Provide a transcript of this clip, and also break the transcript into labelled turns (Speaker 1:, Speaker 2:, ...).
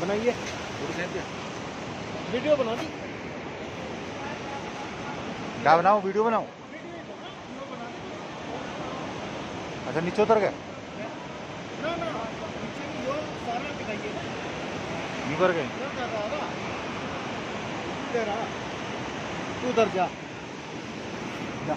Speaker 1: बनाइए। वीडियो बना दी।
Speaker 2: क्या बनाओ वीडियो बनाओ अच्छा नीचे उतर गए?
Speaker 1: ना ना नीचे की जो सारा दिखाइए।
Speaker 2: नहीं उतर गए?
Speaker 1: आ तू उधर जा। जा।